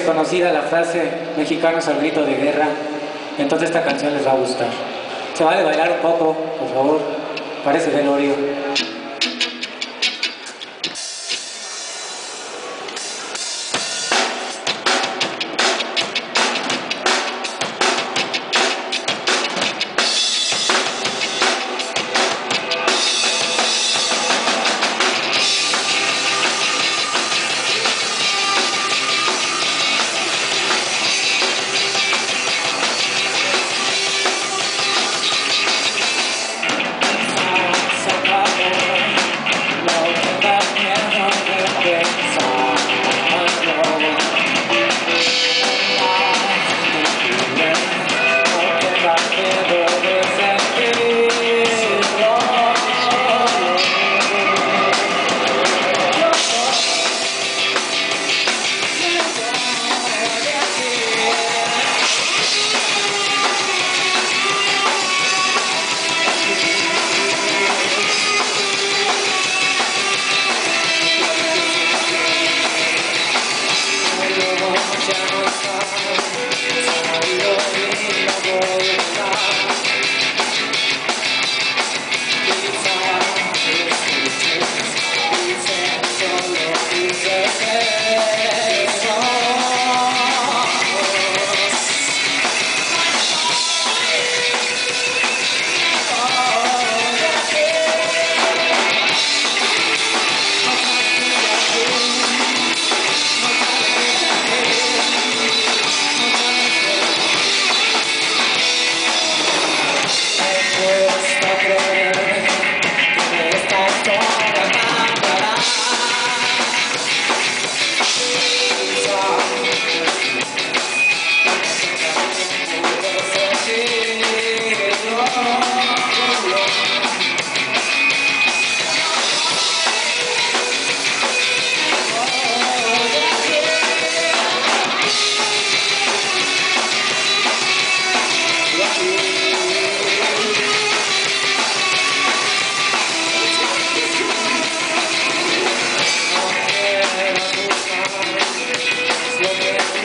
conocida la frase mexicanos al grito de guerra, entonces esta canción les va a gustar. Se vale bailar un poco, por favor, parece velorio.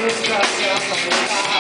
gracias, gracias.